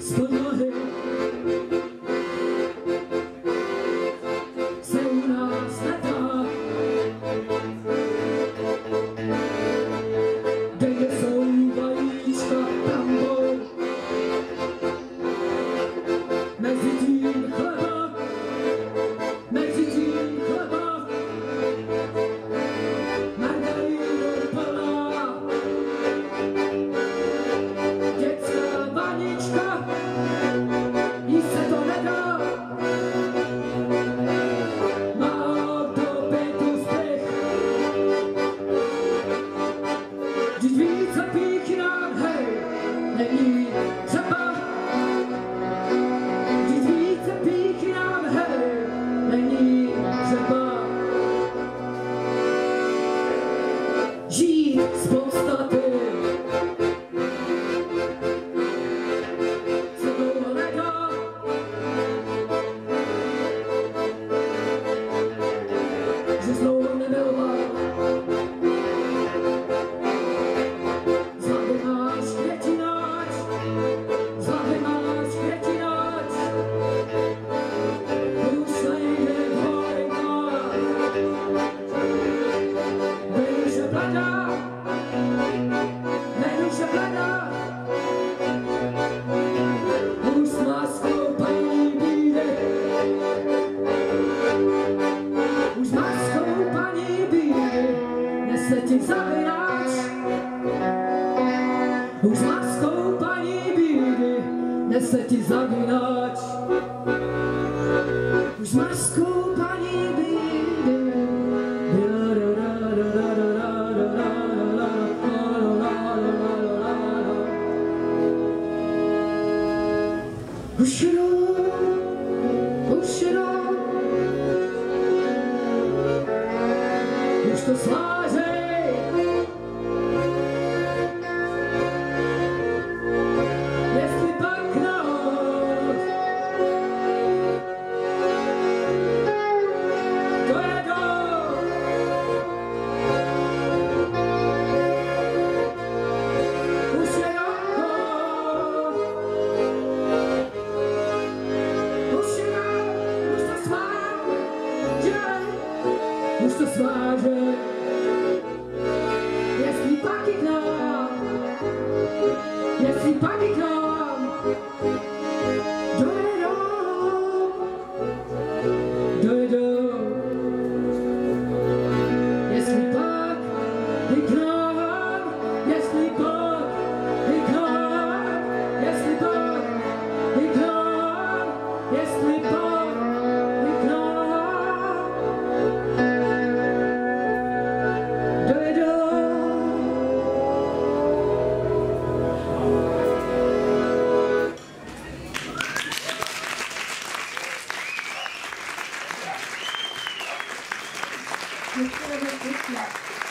スト disposto chci zabírat. Už s láskou paní bídy nese ti zavínač. Už s láskou paní bídy Už jenom You should.